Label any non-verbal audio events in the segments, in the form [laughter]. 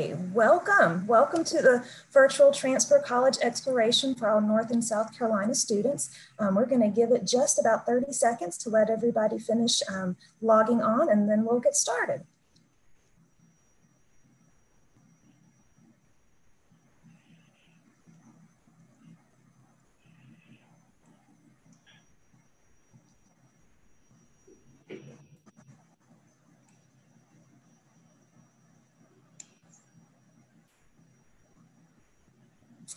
Okay, welcome. Welcome to the virtual transfer college exploration for all North and South Carolina students. Um, we're gonna give it just about 30 seconds to let everybody finish um, logging on and then we'll get started.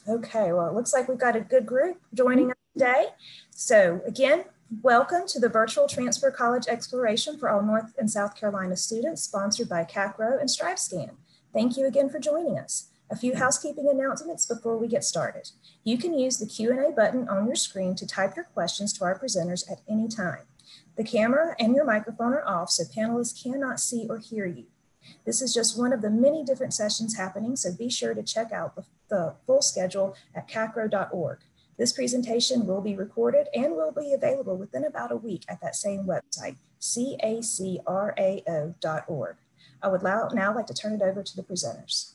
Okay, well, it looks like we've got a good group joining us today. So again, welcome to the Virtual Transfer College Exploration for all North and South Carolina students, sponsored by CACRAO and StriveScan. Thank you again for joining us. A few housekeeping announcements before we get started. You can use the Q&A button on your screen to type your questions to our presenters at any time. The camera and your microphone are off so panelists cannot see or hear you. This is just one of the many different sessions happening, so be sure to check out the, the full schedule at cacrao.org. This presentation will be recorded and will be available within about a week at that same website, cacrao.org. I would now like to turn it over to the presenters.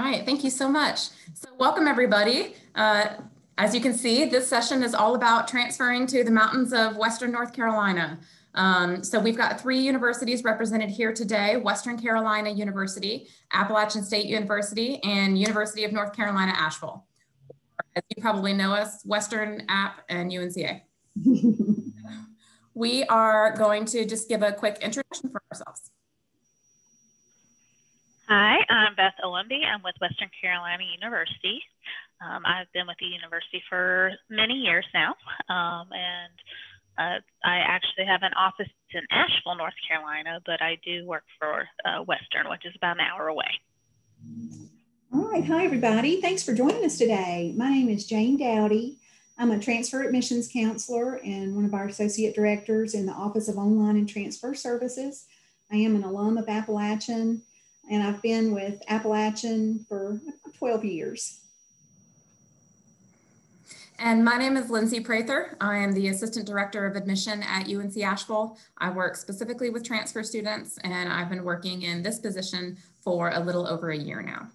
All right, thank you so much. So welcome everybody. Uh, as you can see, this session is all about transferring to the mountains of Western North Carolina. Um, so we've got three universities represented here today, Western Carolina University, Appalachian State University, and University of North Carolina, Asheville. As you probably know us, Western App and UNCA. [laughs] we are going to just give a quick introduction for ourselves. Hi, I'm Beth Olemby. I'm with Western Carolina University. Um, I've been with the university for many years now, um, and uh, I actually have an office in Asheville, North Carolina, but I do work for uh, Western, which is about an hour away. All right. Hi, everybody. Thanks for joining us today. My name is Jane Dowdy. I'm a transfer admissions counselor and one of our associate directors in the Office of Online and Transfer Services. I am an alum of Appalachian, and I've been with Appalachian for 12 years. And my name is Lindsay Prather. I am the Assistant Director of Admission at UNC Asheville. I work specifically with transfer students and I've been working in this position for a little over a year now.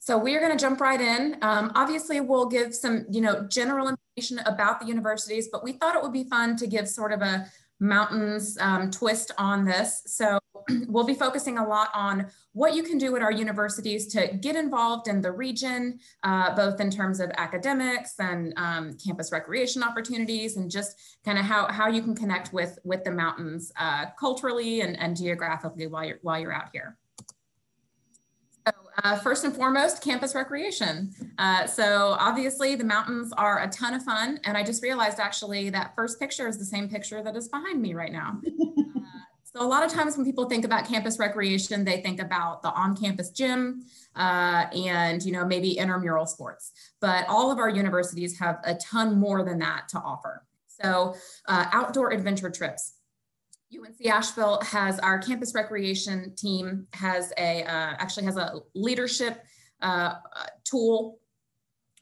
So we are going to jump right in. Um, obviously, we'll give some, you know, general information about the universities, but we thought it would be fun to give sort of a mountains um, twist on this. So [clears throat] we'll be focusing a lot on what you can do at our universities to get involved in the region, uh, both in terms of academics and um, campus recreation opportunities, and just kind of how, how you can connect with, with the mountains uh, culturally and, and geographically while you're, while you're out here. Uh, first and foremost, campus recreation. Uh, so obviously the mountains are a ton of fun. And I just realized actually that first picture is the same picture that is behind me right now. [laughs] So a lot of times when people think about campus recreation, they think about the on-campus gym uh, and you know maybe intramural sports. But all of our universities have a ton more than that to offer. So uh, outdoor adventure trips. UNC Asheville has our campus recreation team has a uh, actually has a leadership uh, tool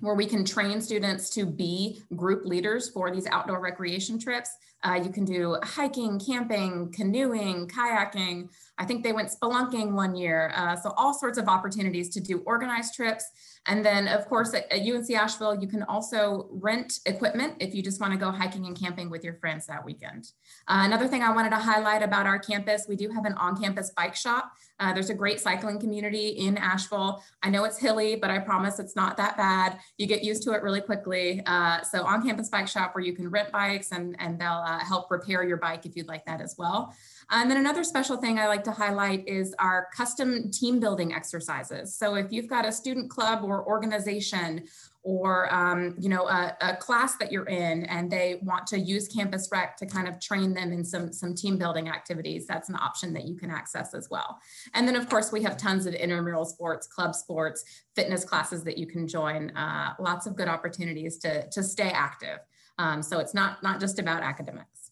where we can train students to be group leaders for these outdoor recreation trips. Uh, you can do hiking, camping, canoeing, kayaking. I think they went spelunking one year. Uh, so all sorts of opportunities to do organized trips. And then of course at, at UNC Asheville, you can also rent equipment if you just wanna go hiking and camping with your friends that weekend. Uh, another thing I wanted to highlight about our campus, we do have an on-campus bike shop. Uh, there's a great cycling community in Asheville. I know it's hilly, but I promise it's not that bad. You get used to it really quickly. Uh, so on-campus bike shop where you can rent bikes and, and they'll uh, help repair your bike if you'd like that as well. And then another special thing I like to highlight is our custom team building exercises. So if you've got a student club or organization or um, you know a, a, class that you're in and they want to use campus rec to kind of train them in some some team building activities that's an option that you can access as well and then of course we have tons of intramural sports club sports fitness classes that you can join uh, lots of good opportunities to to stay active um, so it's not not just about academics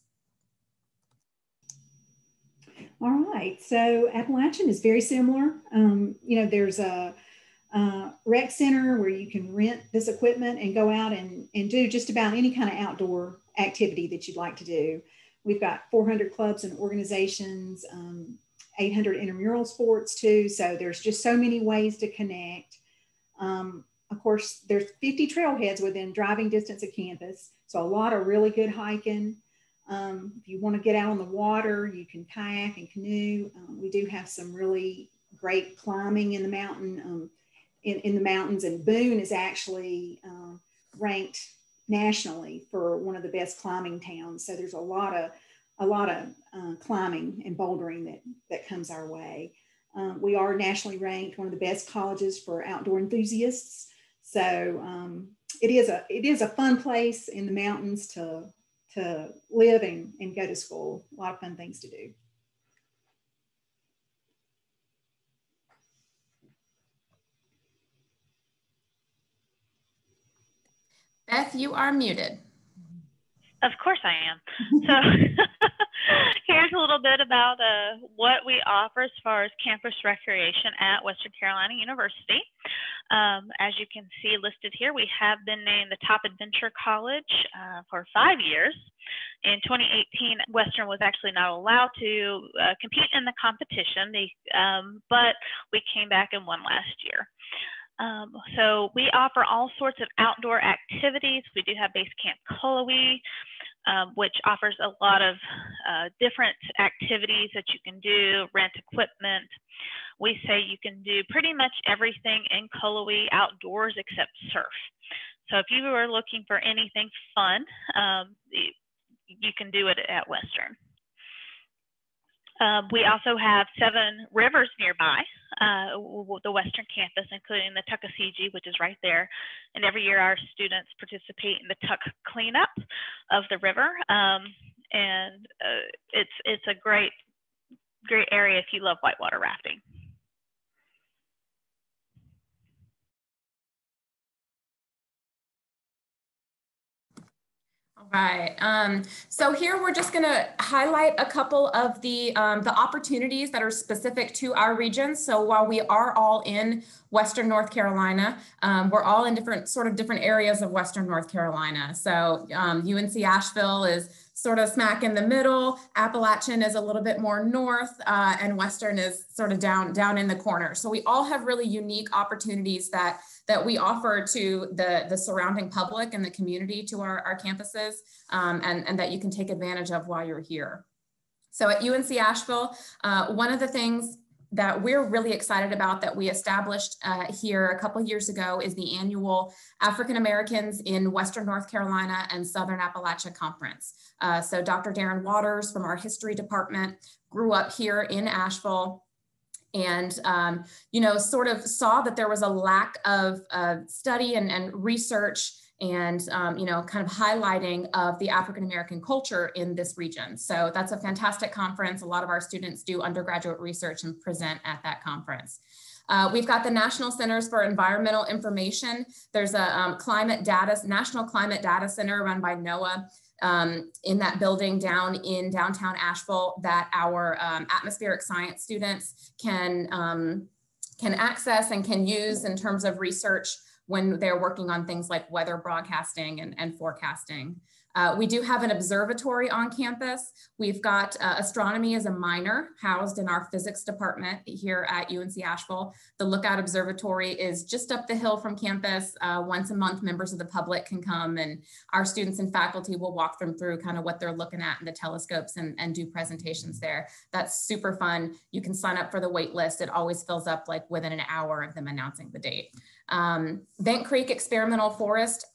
all right so appalachian is very similar um, you know there's a uh, rec center where you can rent this equipment and go out and, and do just about any kind of outdoor activity that you'd like to do. We've got 400 clubs and organizations, um, 800 intramural sports too. So there's just so many ways to connect. Um, of course, there's 50 trailheads within driving distance of campus. So a lot of really good hiking. Um, if you want to get out on the water, you can kayak and canoe. Um, we do have some really great climbing in the mountain. Um, in, in the mountains, and Boone is actually uh, ranked nationally for one of the best climbing towns. So there's a lot of a lot of uh, climbing and bouldering that that comes our way. Um, we are nationally ranked one of the best colleges for outdoor enthusiasts. So um, it is a it is a fun place in the mountains to to live and, and go to school. A lot of fun things to do. Beth, you are muted. Of course I am. [laughs] So [laughs] here's a little bit about uh, what we offer as far as campus recreation at Western Carolina University. Um, as you can see listed here, we have been named the top adventure college uh, for five years. In 2018, Western was actually not allowed to uh, compete in the competition, um, but we came back and won last year. Um, so we offer all sorts of outdoor activities. We do have Base Camp Cullowhee, um, which offers a lot of uh, different activities that you can do, rent equipment. We say you can do pretty much everything in Cullowhee outdoors except surf. So if you are looking for anything fun, um, you can do it at Western. Um, we also have seven rivers nearby, uh, the Western campus, including the Tuckasegee, which is right there. And every year our students participate in the Tuck cleanup of the river. Um, and uh, it's, it's a great, great area if you love whitewater rafting. Right. Um, so here we're just going to highlight a couple of the um, the opportunities that are specific to our region. So while we are all in Western North Carolina, um, we're all in different sort of different areas of Western North Carolina. So UNC um, Asheville is sort of smack in the middle. Appalachian is a little bit more north, uh, and Western is sort of down down in the corner. So we all have really unique opportunities that that we offer to the, the surrounding public and the community to our, our campuses um, and, and that you can take advantage of while you're here. So at UNC Asheville, uh, one of the things that we're really excited about that we established uh, here a couple years ago is the annual African Americans in Western North Carolina and Southern Appalachia Conference. Uh, so Dr. Darin Waters from our history department grew up here in Asheville and um, you know sort of saw that there was a lack of uh, study and, and, research and um, you know kind of highlighting of the african american culture in this region. So that's a fantastic conference. A lot of our students do undergraduate research and present at that conference. Uh, we've got the National Centers for Environmental Information. There's a um, climate data, National Climate Data Center run by NOAA um, in that building down in downtown Asheville that our um, atmospheric science students can, um, can access and can use in terms of research when they're working on things like weather broadcasting and, and forecasting. Uh, we do have an observatory on campus. We've got uh, astronomy as a minor housed in our physics department here at UNC Asheville. The Lookout Observatory is just up the hill from campus. Uh, once a month, members of the public can come and our students and faculty will walk them through kind of what they're looking at in the telescopes and, and do presentations there. That's super fun. You can sign up for the wait list. It always fills up like within an hour of them announcing the date. Um, Bent Creek Experimental Forest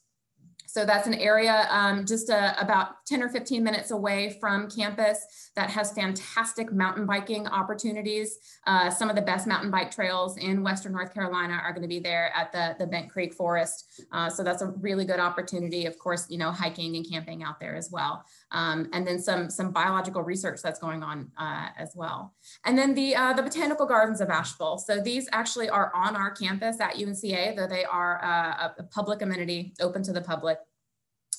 So that's an area um, just uh, about 10 or 15 minutes away from campus that has fantastic mountain biking opportunities. Uh, some of the best mountain bike trails in Western North Carolina are going to be there at the, the Bent Creek Forest. Uh, so that's a really good opportunity. Of course, you know, hiking and camping out there as well. Um, and then some, some biological research that's going on uh, as well. And then the, uh, the Botanical Gardens of Asheville. So these actually are on our campus at UNCA, though they are uh, a public amenity open to the public.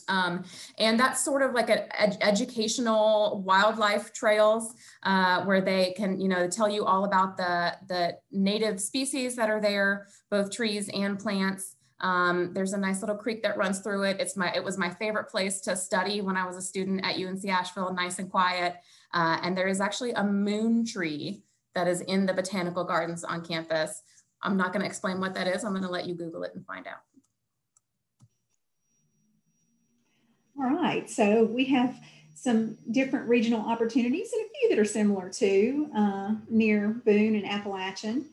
Um, and that's sort of like an ed educational wildlife trails uh, where they can, you know, tell you all about the, the native species that are there, both trees and plants. Um, there's a nice little creek that runs through it. It's my, it was my favorite place to study when I was a student at UNC Asheville, nice and quiet. Uh, and there is actually a moon tree that is in the botanical gardens on campus. I'm not going to explain what that is. I'm going to let you Google it and find out. All right, so we have some different regional opportunities and a few that are similar to uh, near Boone and Appalachian.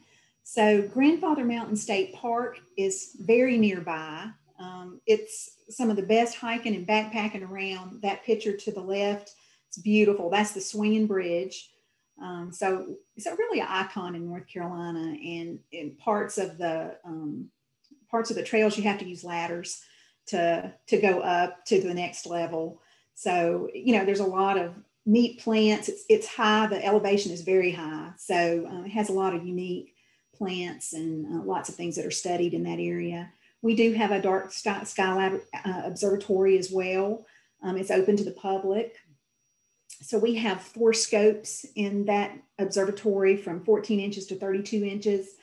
So Grandfather Mountain State Park is very nearby. Um, it's some of the best hiking and backpacking around. That picture to the left, it's beautiful. That's the Swinging Bridge. Um, so it's really an icon in North Carolina and in parts of the um, parts of the trails you have to use ladders to to go up to the next level. So you know, there's a lot of neat plants. It's it's high. The elevation is very high, so uh, it has a lot of unique plants and uh, lots of things that are studied in that area. We do have a dark sky, sky uh, observatory as well. Um, it's open to the public. So we have four scopes in that observatory from 14 inches to 32 inches.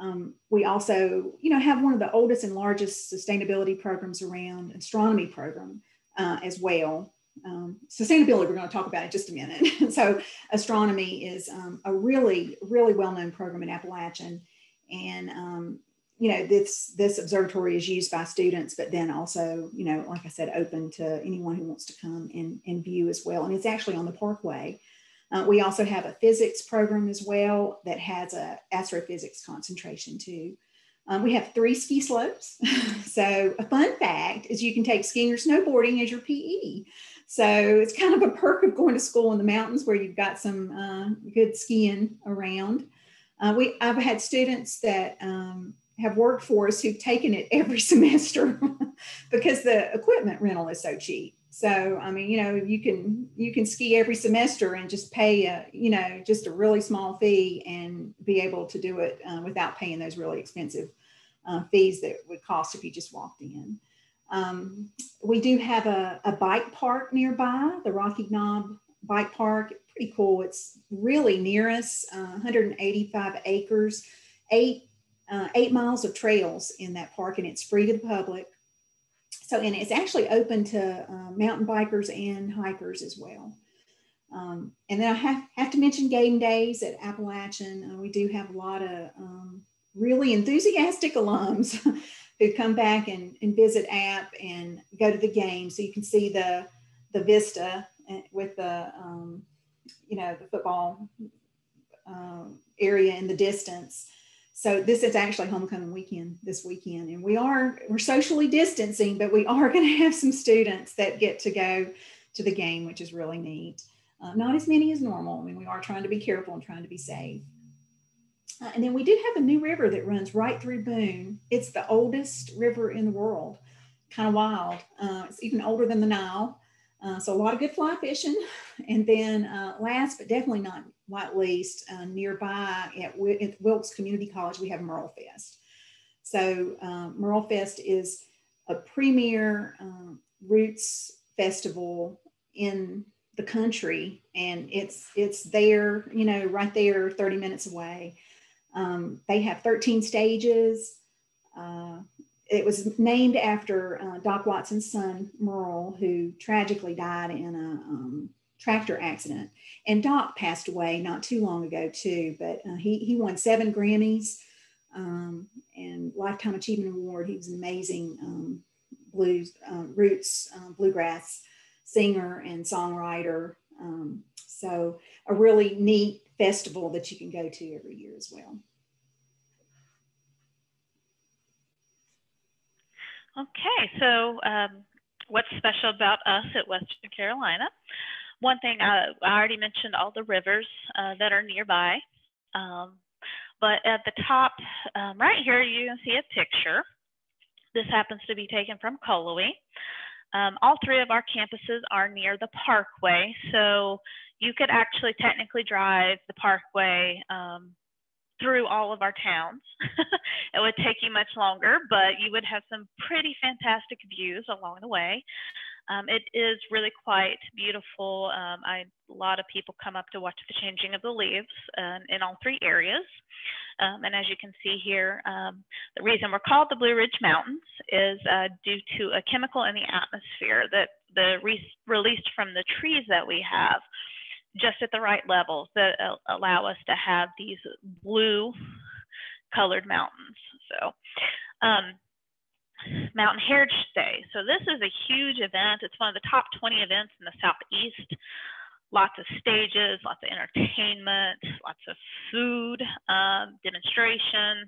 Um, we also, you know, have one of the oldest and largest sustainability programs around, astronomy program uh, as well. Um, sustainability, we're going to talk about in just a minute. [laughs] so, astronomy is um, a really, really well-known program in Appalachian, and um, you know, this this observatory is used by students, but then also, you know, like I said, open to anyone who wants to come and, and view as well. And it's actually on the Parkway. Uh, we also have a physics program as well that has a astrophysics concentration too. Um, we have three ski slopes. [laughs] so a fun fact is you can take skiing or snowboarding as your PE. So it's kind of a perk of going to school in the mountains where you've got some uh, good skiing around. Uh, we, I've had students that um, have worked for us who've taken it [laughs] every [laughs] semester because the equipment rental is so cheap. So, I mean, you know, you can you can ski every semester and just pay a, you know, just a really small fee and be able to do it uh, without paying those really expensive uh, fees that would cost if you just walked in. Um, we do have a, a bike park nearby, the Rocky Knob Bike Park. Pretty cool. It's really near us, uh, 185 acres, eight uh, eight miles of trails in that park, and it's free to the public. So, and it's actually open to uh, mountain bikers and hikers as well. Um, and then I have, have to mention game days at Appalachian. Uh, we do have a lot of um, really enthusiastic alums [laughs] who come back and, and visit App and go to the game. So you can see the, the vista uh, with the, um, you know, the football uh, area in the distance. So this is actually homecoming weekend this weekend, and we are we're socially distancing, but we are [laughs] going to have some students that get to go to the game, which is really neat. Uh, not as many as normal. I mean, we are trying to be careful and trying to be safe. Uh, and then we did have a new river that runs right through Boone. It's the oldest river in the world. Kind of wild. Uh, it's even older than the Nile. Uh, so a lot of good fly fishing. And then uh, last but definitely not least, uh, nearby at, at, Wilkes Community College, we have Merle Fest. So um, Merle Fest is a premier um, roots festival in the country, and it's it's there, you know, right there, 30 minutes away. Um, they have 13 stages. Uh, it was named after uh, Doc Watson's son, Merle, who tragically died in a um, tractor accident. And Doc passed away not too long ago too, but uh, he, he won seven Grammys um, and Lifetime Achievement Award. He was an amazing um, blues, uh, roots, uh, bluegrass singer and songwriter. Um, so a really neat festival that you can go to every year as well. Okay, so um, what's special about us at Western Carolina. One thing I, I already mentioned all the rivers uh, that are nearby. Um, but at the top, um, right here, you can see a picture. This happens to be taken from Cullowhee. Um, all three of our campuses are near the parkway, so you could actually technically drive the parkway um, through all of our towns. [laughs] it would take you much longer, but you would have some pretty fantastic views along the way. Um, it is really quite beautiful. Um, I, a lot of people come up to watch the changing of the leaves uh, in all three areas. Um, and as you can see here, um, the reason we're called the Blue Ridge Mountains is uh, due to a chemical in the atmosphere that the re released from the trees that we have just at the right levels that allow us to have these blue colored mountains. So, um, Mountain Heritage Day. So this is a huge event. It's one of the top 20 events in the Southeast. Lots of stages, lots of entertainment, lots of food, um, demonstrations,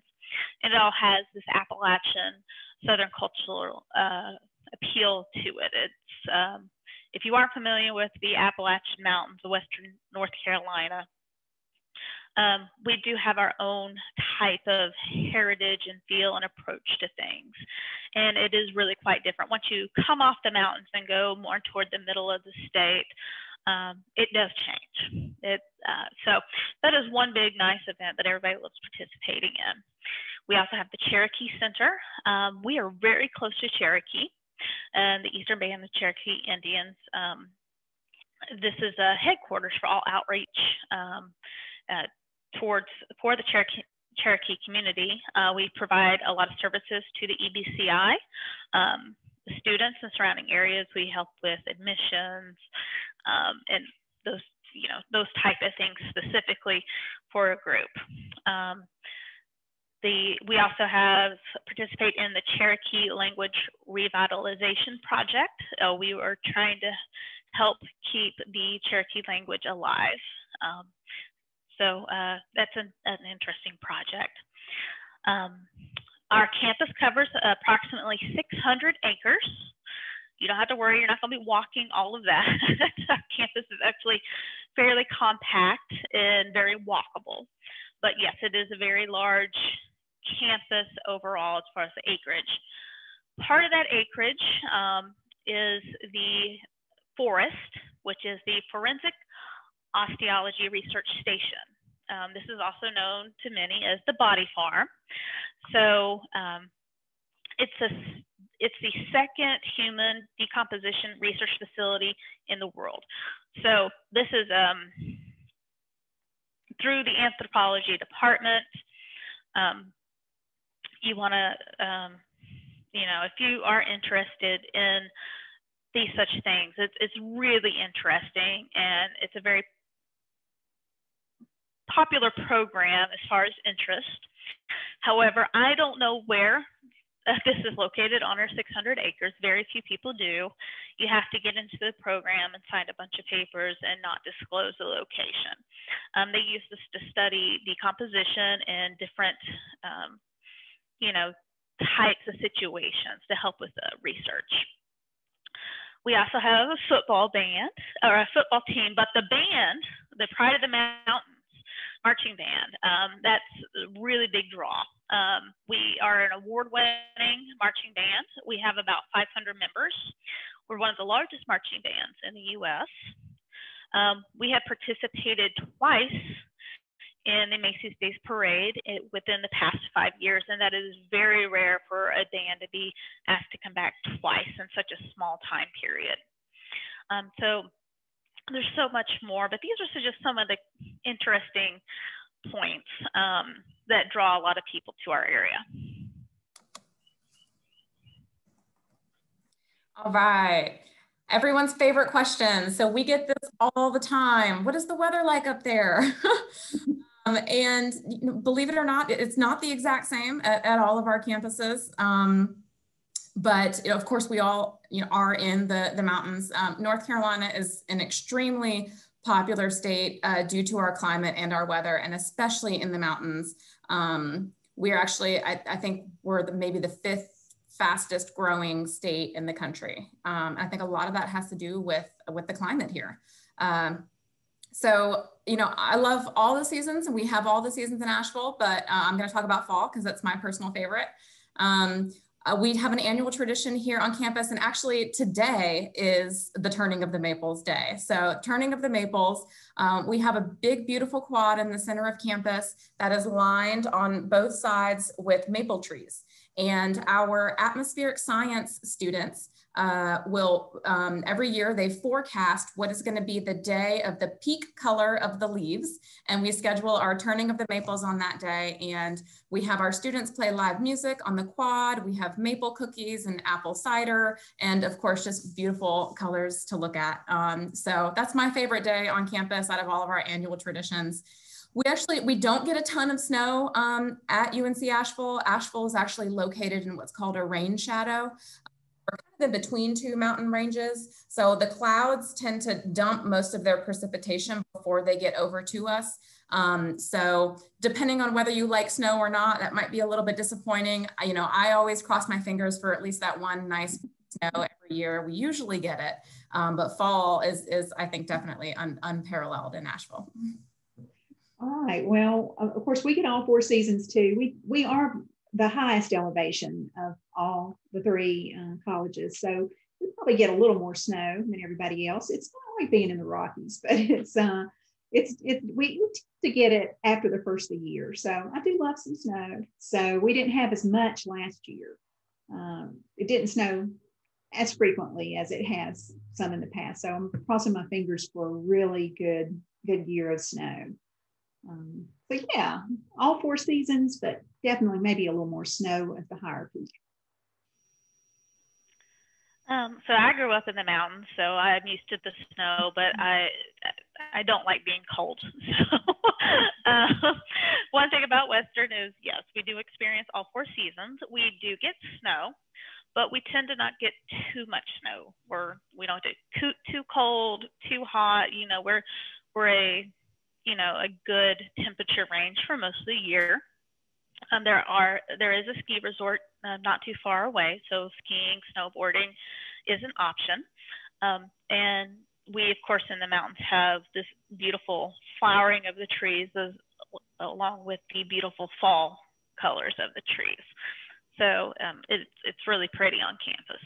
and it all has this Appalachian Southern cultural uh, appeal to it. It's um, if you aren't familiar with the Appalachian Mountains of Western North Carolina, um, we do have our own type of heritage and feel and approach to things. And it is really quite different. Once you come off the mountains and go more toward the middle of the state, um, it does change. It, uh, so that is one big nice event that everybody loves participating in. We also have the Cherokee Center. Um, we are very close to Cherokee and the Eastern Band of Cherokee Indians. Um, this is a headquarters for all outreach um, uh, towards for the Cherokee, Cherokee community. Uh, we provide a lot of services to the EBCI. Um, the students in surrounding areas, we help with admissions um, and those, you know, those type of things specifically for a group. Um, the, we also have participate in the Cherokee Language Revitalization Project. Uh, we are trying to help keep the Cherokee language alive. Um, so uh, that's an, an, interesting project. Um, our campus covers approximately 600 acres. You don't have to worry, you're not going to be walking all of that. [laughs] our campus is actually fairly compact and very walkable. But yes, it is a very large campus overall as far as the acreage. Part of that acreage um, is the forest, which is the Forensic Osteology Research Station. Um, this is also known to many as the Body Farm. So um, it's a it's the second human decomposition research facility in the world. So this is um, through the anthropology department. You want to, um, you know, if you are interested in these such things, it's, it's really interesting and it's a very popular program as far as interest. However, I don't know where [laughs] this is located on our 600 acres. Very few people do. You have to get into the program and sign a bunch of papers and not disclose the location. Um, they use this to study decomposition and different um, you know, types of situations to help with the research. We also have a football band or a football team, but the band, the Pride of the Mountains marching band, um, that's a really big draw. Um, we are an award-winning marching band. We have about 500 members. We're one of the largest marching bands in the U.S. Um, we have participated twice in the Macy's Days Parade within the past five years, and that is very rare for a band to be asked to come back twice in such a small time period. Um, so there's so much more, but these are just some of the interesting points um, that draw a lot of people to our area. All right. Everyone's favorite question. So we get this all the time. What is the weather like up there? [laughs] Um, and believe it or not, it's not the exact same at, at all of our campuses. Um, but you know, of course, we all you know, are in the, the mountains. Um, North Carolina is an extremely popular state uh, due to our climate and our weather, and especially in the mountains. Um, we're actually, I, I, think we're the, maybe the fifth fastest growing state in the country. Um, I think a lot of that has to do with, with the climate here. Um, so, you know, I love all the seasons and we have all the seasons in Asheville, but uh, I'm going to talk about fall because that's my personal favorite. Um, uh, we have an annual tradition here on campus, and actually today is the Turning of the Maples Day. So, Turning of the Maples, um, we have a big, beautiful quad in the center of campus that is lined on both sides with maple trees. And our atmospheric science students uh, will um, every year they forecast what is going to be the day of the peak color of the leaves. And we schedule our turning of the maples on that day. And we have our students play live music on the quad. We have maple cookies and apple cider. And of course just beautiful colors to look at. Um, so that's my favorite day on campus out of all of our annual traditions. We actually we don't get a ton of snow um, at UNC Asheville. Asheville is actually located in what's called a rain shadow kind of in between two mountain ranges. So the clouds tend to dump most of their precipitation before they get over to us. Um, so depending on whether you like snow or not, that might be a little bit disappointing. I, you know, I always cross my fingers for at least that one nice snow every year. We usually get it, um, but fall is, is I think definitely un, unparalleled in Asheville. All right. Well, of course, we get all four seasons too. We we are the highest elevation of all the three uh, colleges. So we probably get a little more snow than everybody else. It's not like being in the Rockies, [laughs] but it's uh, it's it we, tend to get it after the first of the year. So I do love some snow. So we didn't have as much last year. Um, it didn't snow as frequently as it has some in the past. So I'm crossing my fingers for a really good good year of snow. Um, but yeah, all four seasons, but definitely maybe a little more snow at the higher peak. Um, so I grew up in the mountains, so I'm used to the snow, but I I don't like being cold. [laughs] So uh, [laughs] one thing about Western is yes, we do experience all four seasons. We do get snow, but we tend to not get too much snow. We're we don't get too too cold, too hot. You know, we're we're a you know a good temperature range for most of the year. Um, there are there is a ski resort uh, not too far away, so skiing, snowboarding is an option. Um, and we, of course, in the mountains have this beautiful flowering of the trees, as, along with the beautiful fall colors of the trees. So um, it's it's really pretty on campus.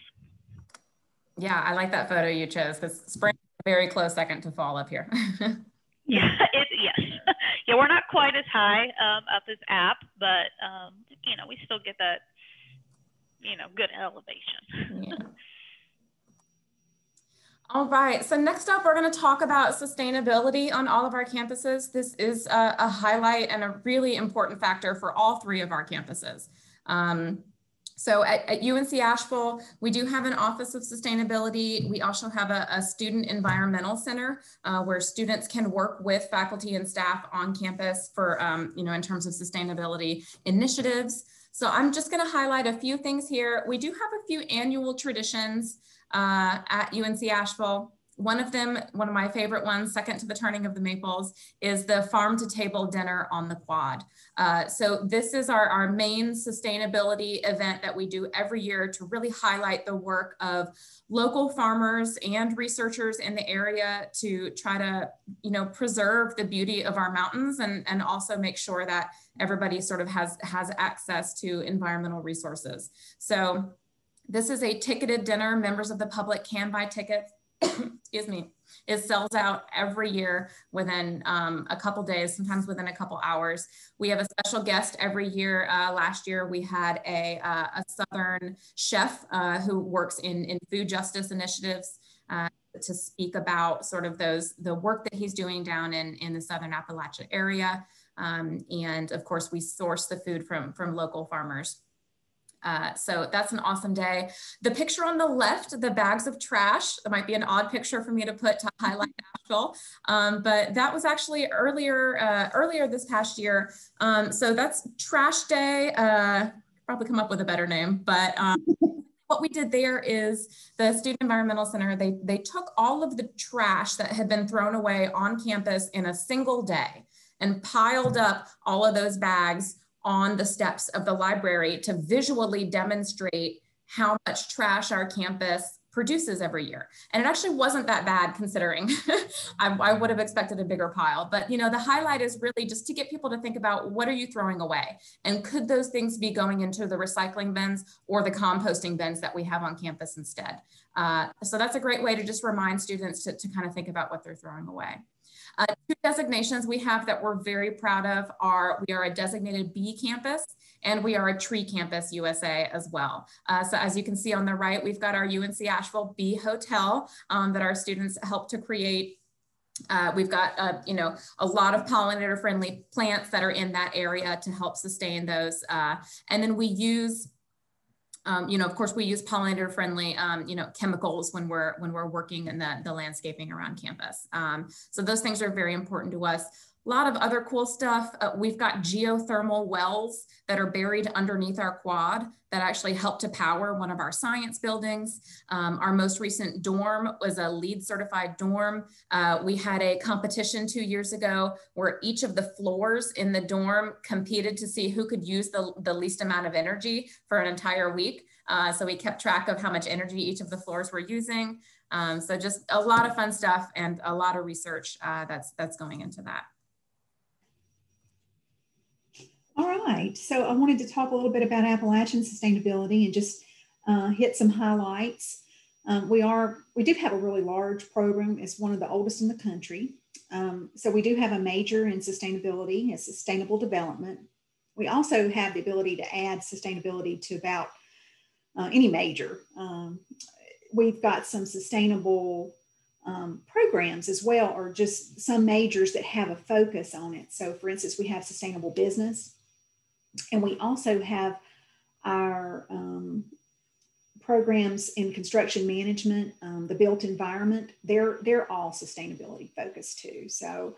Yeah, I like that photo you chose because spring very close second to fall up here. [laughs] yeah, [laughs] it, yes. [laughs] yeah, we're not quite as high um, up as App, but um, you know, we still get that, you know, good elevation. yeah. [laughs] All right, so next up, we're going to talk about sustainability on all of our campuses. This is a, a highlight and a really important factor for all three of our campuses. Um, so at, at, UNC Asheville, we do have an Office of Sustainability. We also have a, a Student Environmental Center uh, where students can work with faculty and staff on campus for, um, you know, in terms of sustainability initiatives. So I'm just gonna highlight a few things here. We do have a few annual traditions uh, at UNC Asheville. One of them, one of my favorite ones, second to the turning of the maples, is the farm to table dinner on the quad. Uh, so this is our, our main sustainability event that we do every year to really highlight the work of local farmers and researchers in the area to try to, you know, preserve the beauty of our mountains and, and also make sure that everybody sort of has, has access to environmental resources. So this is a ticketed dinner. Members of the public can buy tickets excuse me, it sells out every year within um, a couple days, sometimes within a couple hours. We have a special guest every year. Uh, last year, we had a, uh, a Southern chef uh, who works in, in food justice initiatives uh, to speak about sort of those, the work that he's doing down in, in the Southern Appalachia area. Um, and of course, we source the food from, from local farmers. Uh, so that's an awesome day. The picture on the left, the bags of trash, that might be an odd picture for me to put to highlight Asheville, um, but that was actually earlier uh, earlier this past year. Um, so that's trash day. Uh, probably come up with a better name, but um, [laughs] what we did there is the Student Environmental Center, they, they took all of the trash that had been thrown away on campus in a single day and piled up all of those bags on the steps of the library to visually demonstrate how much trash our campus produces every year. And it actually wasn't that bad considering [laughs] I, I, would have expected a bigger pile. But you know, the highlight is really just to get people to think about what are you throwing away? And could those things be going into the recycling bins or the composting bins that we have on campus instead? Uh, so that's a great way to just remind students to, to kind of think about what they're throwing away. Uh, two designations we have that we're very proud of are we are a designated Bee campus and we are a tree campus USA as well. Uh, so as you can see on the right, we've got our UNC Asheville Bee Hotel um, that our students help to create uh, we've got, uh, you know, a lot of pollinator friendly plants that are in that area to help sustain those. Uh, and then we use, um, you know, of course we use pollinator friendly, um, you know, chemicals when we're, when we're working in the, the landscaping around campus. Um, so those things are very important to us. A lot of other cool stuff. Uh, we've got geothermal wells that are buried underneath our quad that actually help to power one of our science buildings. Um, our most recent dorm was a LEED certified dorm. Uh, we had a competition two years ago where each of the floors in the dorm competed to see who could use the, the least amount of energy for an entire week. Uh, so we kept track of how much energy each of the floors were using. Um, so just a lot of fun stuff and a lot of research uh, that's, that's going into that. All right, so I wanted to talk a little bit about Appalachian sustainability and just uh, hit some highlights. Um, we are, we do have a really large program. It's one of the oldest in the country. Um, so we do have a major in sustainability and sustainable development. We also have the ability to add sustainability to about uh, any major. Um, we've got some sustainable um, programs as well, or just some majors that have a focus on it. So, for instance, we have sustainable business, and we also have our um, programs in construction management, um, the built environment, they're, they're all sustainability focused too. So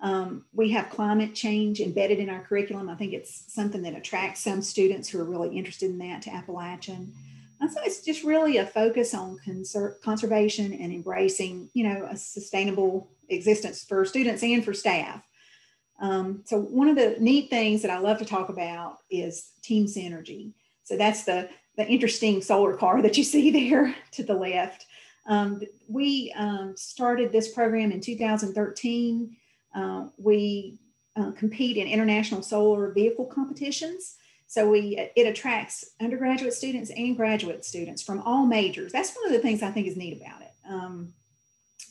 um, we have climate change embedded in our curriculum. I think it's something that attracts some students who are really interested in that to Appalachian. And so it's just really a focus on conser- conservation and embracing, you know, a sustainable existence for students and for staff. Um, so one of the neat things that I love to talk about is Team Sunergy. So that's the, the interesting solar car that you see [laughs] there to the left. Um, we um, started this program in 2013. Uh, we uh, compete in international solar vehicle competitions. So we it attracts undergraduate students and graduate students from all majors. That's one of the things I think is neat about it. Um,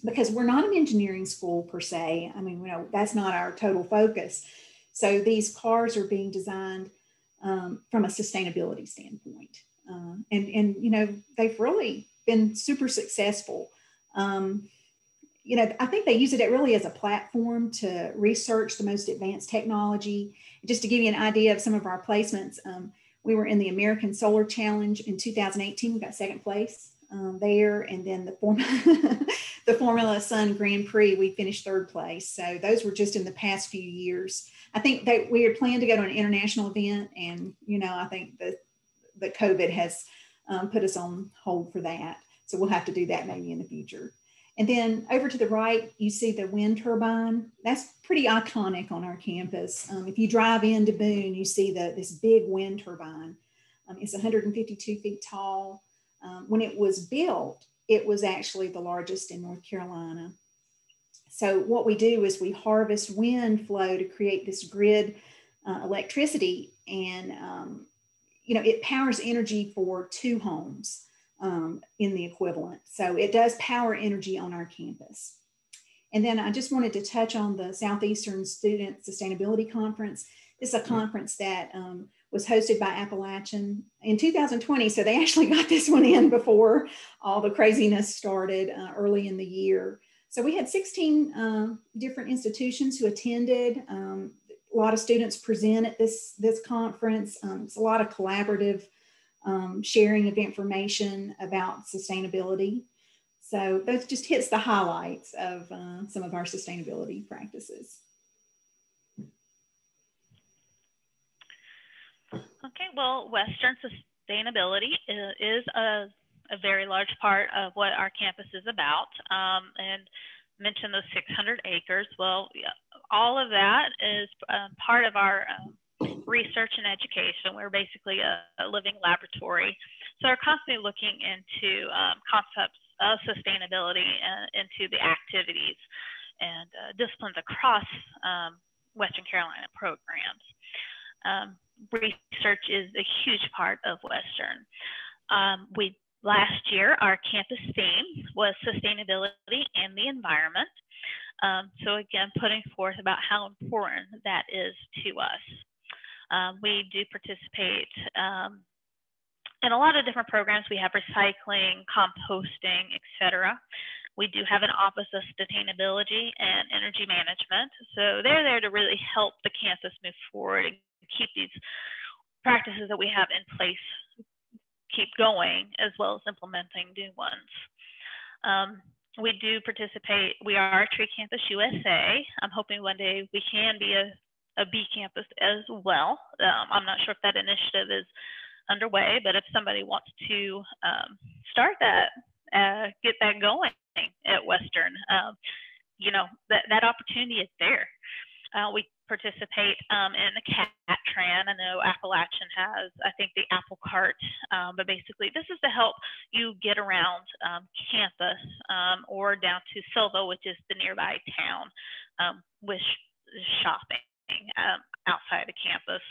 because we're not an engineering school per se. I mean, you know, that's not our total focus. So these cars are being designed um, from a sustainability standpoint. Uh, and, and, you know, they've really been super successful. Um, you know, I think they use it really as a platform to research the most advanced technology. Just to give you an idea of some of our placements, um, we were in the American Solar Challenge in 2018. We got second place um, there, and then the form [laughs] the Formula Sun Grand Prix, we finished third place. So those were just in the past few years. I think that we had planned to go to an international event, and you know, I think that the COVID has um, put us on hold for that. So we'll have to do that maybe in the future. And then over to the right, you see the wind turbine. That's pretty iconic on our campus. Um, if you drive into Boone, you see the, this big wind turbine. Um, it's 152 feet tall. Um, when it was built, it was actually the largest in North Carolina. So what we do is we harvest wind flow to create this grid uh, electricity and um, you know it powers energy for two homes um, in the equivalent. So it does power energy on our campus. And then I just wanted to touch on the Southeastern Student Sustainability Conference. This is a conference that um, was hosted by Appalachian in 2020. So they [laughs] actually got this one in before all the craziness started uh, early in the year. So we had 16 uh, different institutions who attended. Um, a lot of students present at this, this conference. Um, it's a lot of collaborative um, sharing of information about sustainability. So that just hits the highlights of uh, some of our sustainability practices. Okay, well, Western sustainability is a, a very large part of what our campus is about. Um, and mentioned those 600 acres. Well, all of that is um, part of our um, research and education. We're basically a, a living laboratory So we're constantly looking into um, concepts of sustainability and into the activities and uh, disciplines across um, Western Carolina programs. Um, research is a huge part of Western. Um, we last year our campus theme was sustainability and the environment. Um, so again, putting forth about how important that is to us. Um, we do participate um, in a lot of different programs. We have recycling, composting, etc. We do have an Office of Sustainability and Energy Management. So they're there to really help the campus move forward and keep these practices that we have in place keep going as well as implementing new ones. Um, we do participate, we are Tree Campus USA. I'm hoping one day we can be a, a campus as well. Um, I'm not sure if that initiative is underway, but if somebody wants to um, start that, uh, get that going at Western, um, you know, that, that opportunity is there. Uh, we participate um, in the cat tran. I know Appalachian has, I think, the AppalCART, um, but basically this is to help you get around um, campus um, or down to Sylva, which is the nearby town, um, with shopping um, outside the campus.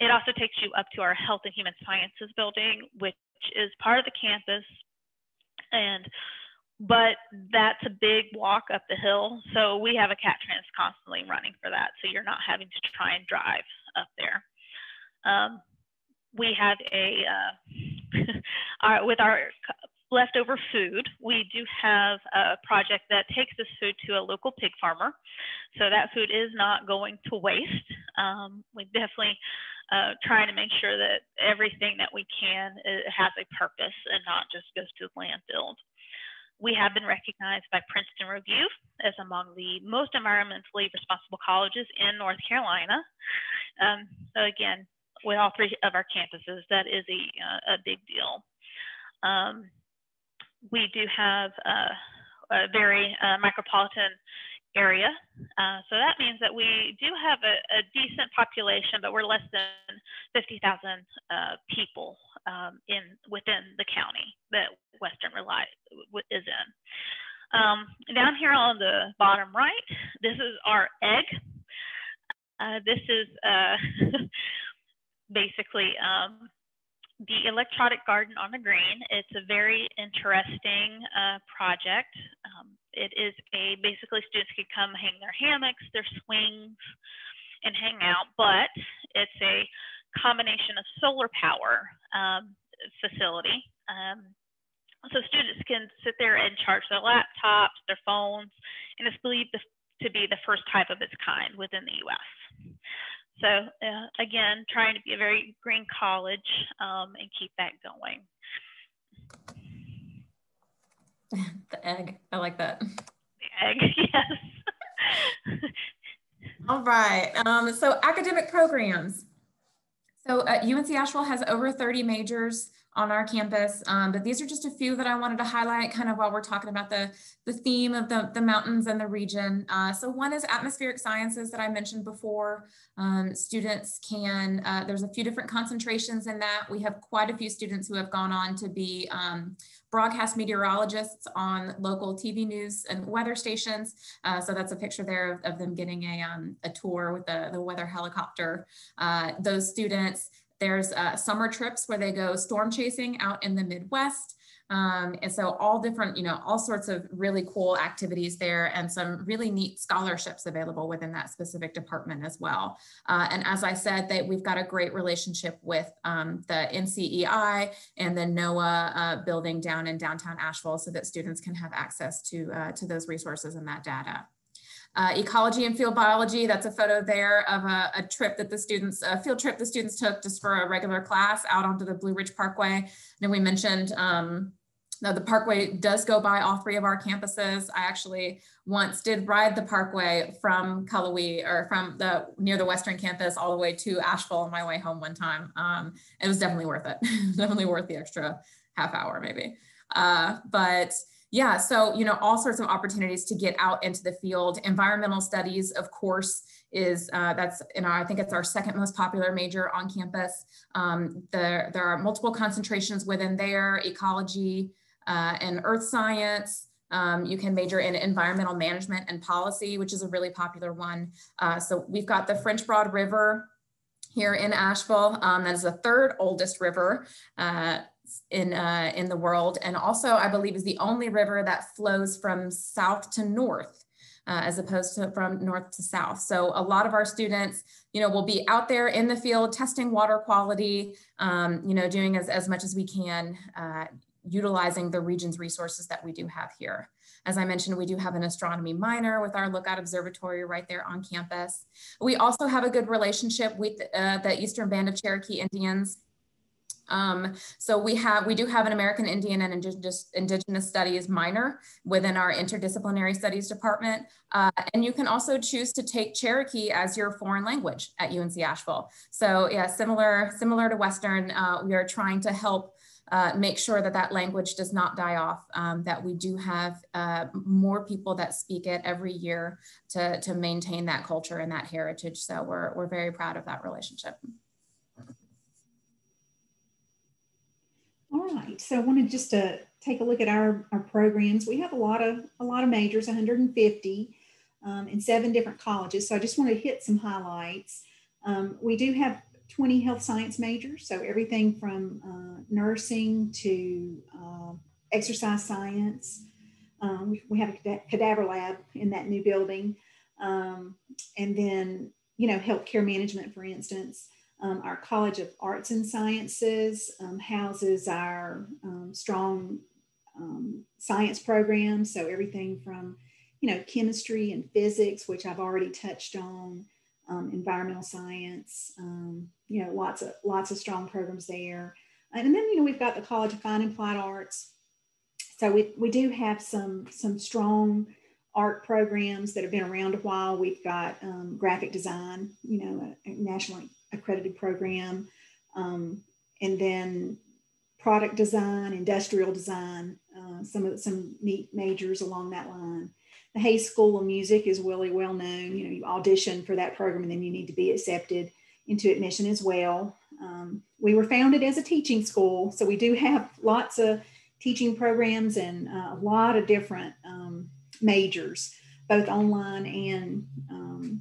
it also takes you up to our Health and Human Sciences building, which is part of the campus. And but that's a big walk up the hill. So we have a cat trans constantly running for that. So you're not having to try and drive up there. Um, we have a, uh, [laughs] our, with our leftover food, we do have a project that takes this food to a local pig farmer. So that food is not going to waste. Um, we definitely uh, trying to make sure that everything that we can has a purpose and not just goes to the landfill we have been recognized by Princeton Review as among the most environmentally responsible colleges in North Carolina. Um, so again, with all three of our campuses, that is a, uh, a big deal. Um, we do have uh, a very uh, micropolitan area. Uh, so that means that we do have a, a decent population, but we're less than 50,000 uh, people um, in within the county that Western Rely is in. Um, down here on the bottom right, this is our egg. Uh, this is uh, [laughs] basically um, the electronic garden on the green. It's a very interesting uh, project. Um, it is a basically students can come hang their hammocks, their swings, and hang out, but it's a combination of solar power um, facility. Um, so students can sit there and charge their laptops, their phones, and it's believed to be the first type of its kind within the U.S. So uh, again, trying to be a very green college um, and keep that going. the egg, I like that. The egg, [laughs] yes. All right, um, so academic programs. So uh, UNC Asheville has over 30 majors on our campus, um, but these are just a few that I wanted to highlight kind of while we're talking about the, the theme of the, the mountains and the region. Uh, so one is atmospheric sciences that I mentioned before. Um, students can, uh, there's a few different concentrations in that. We have quite a few students who have gone on to be um, broadcast meteorologists on local TV news and weather stations. Uh, so that's a picture there of, of them getting a, um, a tour with the, the weather helicopter. Uh, those students, there's uh, summer trips where they go storm chasing out in the Midwest. Um, and so all different, you know, all sorts of really cool activities there and some really neat scholarships available within that specific department as well. Uh, and as I said, that we've got a great relationship with um, the NCEI and the NOAA uh, building down in downtown Asheville so that students can have access to, uh, to those resources and that data. Uh, ecology and field biology, that's a photo there of a, a, trip that the students, a field trip the students took just for a regular class out onto the Blue Ridge Parkway. And we mentioned um, the parkway does go by all three of our campuses. I actually once did ride the parkway from Cullowhee or from the near the Western campus all the way to Asheville on my way home one time. Um, it was definitely worth it. [laughs] definitely worth the extra half hour maybe. Uh, but Yeah, so you know all sorts of opportunities to get out into the field. Environmental studies, of course, is uh, that's you know I think it's our second most popular major on campus. Um, there there are multiple concentrations within there: ecology uh, and earth science. Um, you can major in environmental management and policy, which is a really popular one. Uh, so we've got the French Broad River here in Asheville. Um, that is the third oldest river. Uh, in uh, in the world, and also I believe is the only river that flows from south to north. Uh, as opposed to from north to south. So a lot of our students, you know, will be out there in the field testing water quality, um, you know, doing as, as much as we can, uh, utilizing the region's resources that we do have here. As I mentioned, we do have an astronomy minor with our Lookout Observatory right there on campus. We also have a good relationship with uh, the Eastern Band of Cherokee Indians um, so we have, we do have an American Indian and Indigenous, Indigenous Studies minor within our interdisciplinary studies department. Uh, and you can also choose to take Cherokee as your foreign language at UNC Asheville. So yeah, similar, similar to Western, uh, we are trying to help uh, make sure that that language does not die off, um, that we do have uh, more people that speak it every year to, to maintain that culture and that heritage. So we're, we're very proud of that relationship. All right, so I wanted just to take a look at our, our programs. We have a lot of a lot of majors, 150 um, in seven different colleges. So I just want to hit some highlights. Um, we do have 20 health science majors, so everything from uh, nursing to uh, exercise science. Um, we, we, have a cadaver lab in that new building, um, and then you know healthcare management, for instance. Um, our College of Arts and Sciences um, houses our um, strong um, science programs. So everything from, you know, chemistry and physics, which I've already touched on, um, environmental science, um, you know, lots of lots of strong programs there. And then, you know, we've got the College of Fine and Applied Arts. So we, we do have some some strong art programs that have been around a while. We've got graphic design, you know, a, a nationally accredited program. Um, and then product design, industrial design, uh, some of some neat majors along that line. The Hayes School of Music is really well known. You know, you audition for that program and then you need to be accepted into admission as well. Um, we were founded as a teaching school, so we do have lots of teaching programs and uh, a lot of different um, majors, both online and um,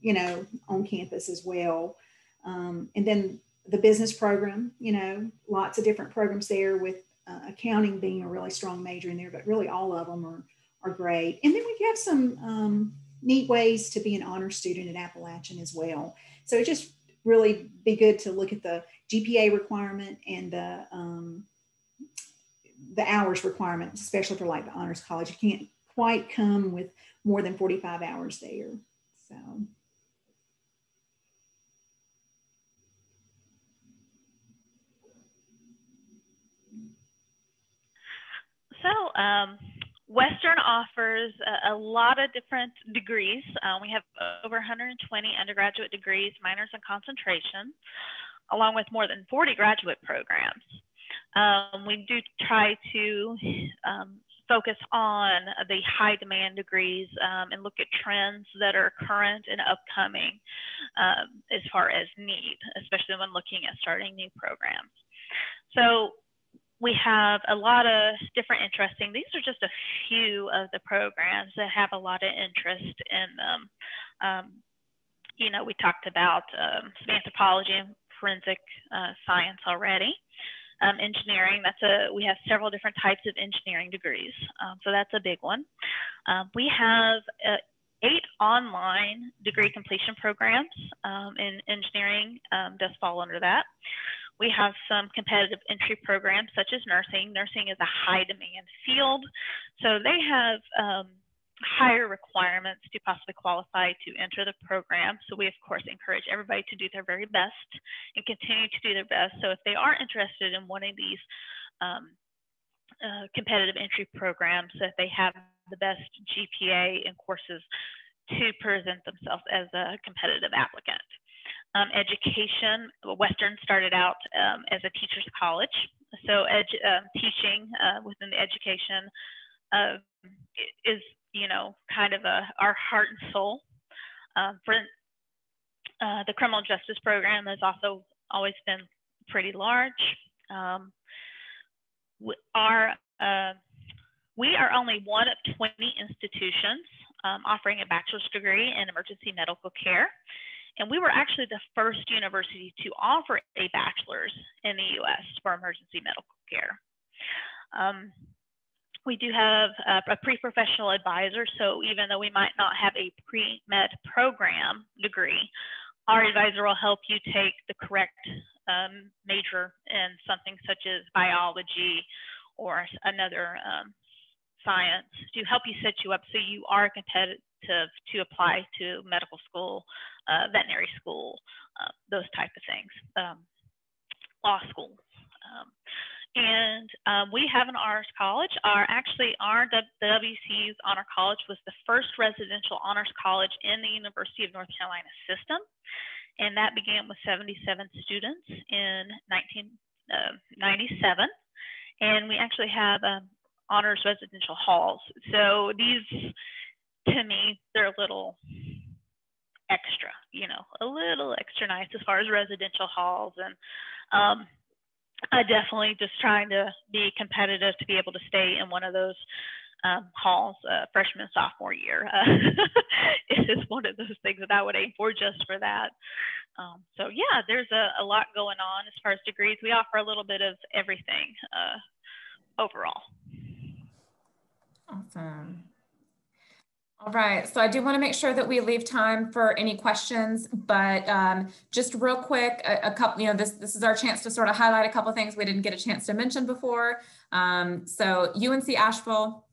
you know on campus as well. Um, and then the business program, you know, lots of different programs there with uh, accounting being a really strong major in there, but really all of them are, are great. And then we have some um, neat ways to be an honor student at Appalachian as well. So it just really be good to look at the GPA requirement and the, um, the hours requirement, especially for like the honors college. You can't quite come with more than 45 hours there. So So, um, Western offers a, a, lot of different degrees. Uh, we have over 120 undergraduate degrees, minors, and concentrations, along with more than 40 graduate programs. Um, we do try to um, focus on the high demand degrees um, and look at trends that are current and upcoming um, as far as need, especially when looking at starting new programs. So we have a lot of different interesting, these are just a few of the programs that have a lot of interest in them. Um, you know, we talked about um, anthropology and forensic uh, science already. Um, engineering, that's a, we have several different types of engineering degrees. Um, so that's a big one. Um, we have uh, eight online degree completion programs um, in engineering does fall under that. We have some competitive entry programs such as nursing. Nursing is a high demand field, so they have um, higher requirements to possibly qualify to enter the program. So we of course encourage everybody to do their very best and continue to do their best. So if they are interested in one of these um, uh, competitive entry programs, that they have the best GPA in courses to present themselves as a competitive applicant um, education. Western started out um, as a teacher's college, so edu- um, teaching uh, within the education uh, is, you know, kind of a, our heart and soul. Um, for uh, the criminal justice program has also always been pretty large. Um, our, uh, we are only one of 20 institutions offering a bachelor's degree in emergency medical care. And we were actually the first university to offer a bachelor's in the US for emergency medical care. Um, we do have a, pre-professional advisor, so even though we might not have a pre-med program degree, our advisor will help you take the correct um, major in something such as biology or another um, science to help you set you up so you are competitive to apply to medical school, uh, veterinary school, uh, those type of things, um, law school. Um, and um, we have an honors college. Our actually our the WCU's honor college was the first residential honors college in the University of North Carolina system, and that began with 77 students in 1997. Uh, and we actually have um, honors residential halls. So these, to me, they're a little extra, you know, a little extra nice as far as residential halls and. Um, I definitely just trying to be competitive to be able to stay in one of those um, halls uh, freshman sophomore year. Uh, [laughs] is one of those things that I would aim for just for that. Um, so yeah, there's a, a, lot going on as far as degrees. We offer a little bit of everything uh, overall. Awesome. All right, so I do want to make sure that we leave time for any questions, but um, just real quick, a, a, couple, you know, this, this is our chance to sort of highlight a couple things we didn't get a chance to mention before. Um, so UNC Asheville,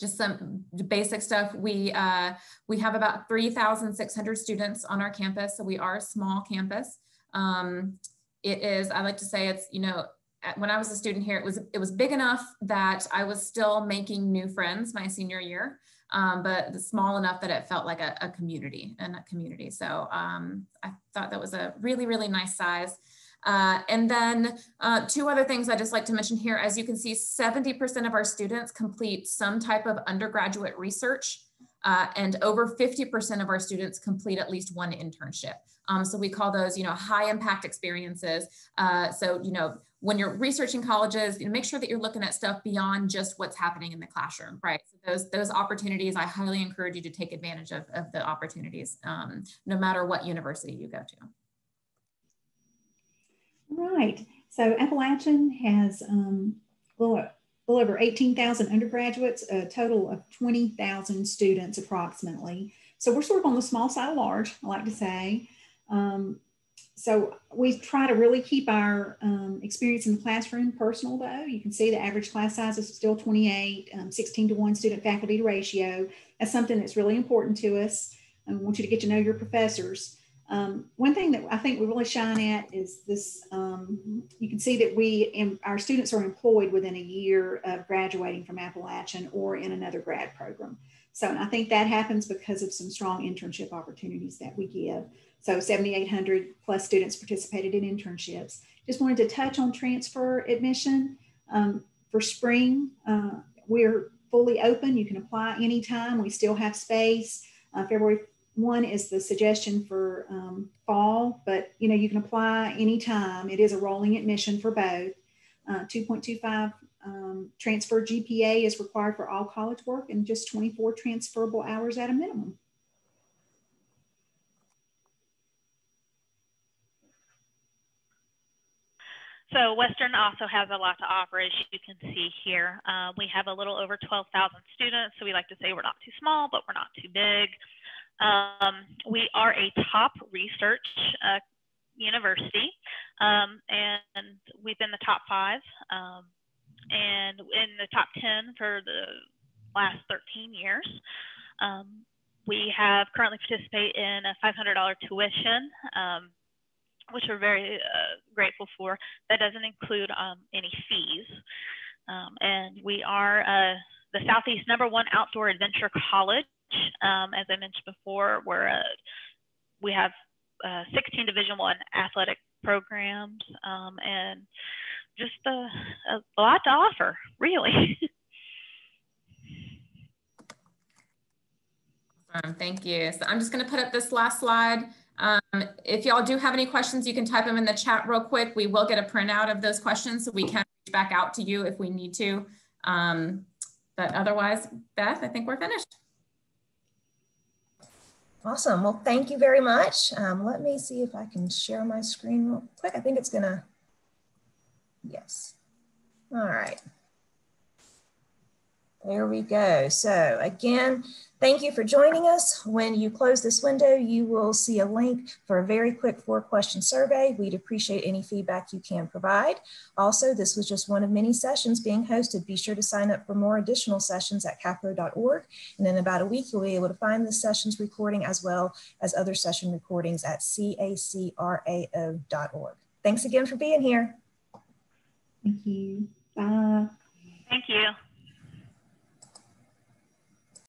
just some basic stuff. We, uh, we have about 3,600 students on our campus, so we are a small campus. Um, it is, I like to say it's, you know, when I was a student here, it was, it was big enough that I was still making new friends my senior year um, but small enough that it felt like a, a community and a community. So um, I thought that was a really, really nice size. Uh, and then uh, two other things I just like to mention here. As you can see, 70% of our students complete some type of undergraduate research uh, and over 50% of our students complete at least one internship. Um, so we call those, you know, high impact experiences. Uh, so, you know, when you're researching colleges, you know, make sure that you're looking at stuff beyond just what's happening in the classroom, right? So those, those opportunities, I highly encourage you to take advantage of, of the opportunities, um, no matter what university you go to. Right. So Appalachian has um, well, well over 18,000 undergraduates, a total of 20,000 students approximately. So we're sort of on the small side of large, I like to say. Um, so we try to really keep our um, experience in the classroom personal though. You can see the average class size is still 28, um, 16 to 1 student faculty ratio. That's something that's really important to us. We want you to get to know your professors. Um, one thing that I think we really shine at is this, um, you can see that we, our students are employed within a year of graduating from Appalachian or in another grad program. So I think that happens because of some strong internship opportunities that we give. So 7,800 plus students participated in internships. Just wanted to touch on transfer admission. Um, for spring, uh, we're fully open. You can apply anytime. We still have space. Uh, February 1 is the suggestion for um, fall, but you know you can apply anytime. It is a rolling admission for both. Uh, 2.25 um, transfer GPA is required for all college work and just 24 transferable hours at a minimum. So Western also has a lot to offer, as you can see here. Uh, we have a little over 12,000 students, so we like to say we're not too small, but we're not too big. Um, we are a top research uh, university, um, and we've been the top five, um, and in the top 10 for the last 13 years. Um, we have currently participate in a $500 tuition um, which we're very uh, grateful for. That doesn't include um, any fees. Um, and we are uh, the Southeast number one outdoor adventure college. Um, as I mentioned before, we're uh, we have uh, 16 Division One athletic programs um, and just a, a lot to offer, really. [laughs] Thank you. So I'm just going to put up this last slide. Um, if y'all do have any questions, you can type them in the chat real quick. We will get a printout of those questions so we can reach back out to you if we need to. Um, but otherwise, Beth, I think we're finished. Awesome. Well, thank you very much. Um, let me see if I can share my screen real quick. I think it's gonna, yes. All right. There we go. So again, thank you for joining us. When you close this window, you will see a link for a very quick four question survey. We'd appreciate any feedback you can provide. Also, this was just one of many sessions being hosted. Be sure to sign up for more additional sessions at cacrao.org. And in about a week, you'll be able to find the sessions recording as well as other session recordings at cacrao.org. Thanks again for being here. Thank you. Bye. Thank you.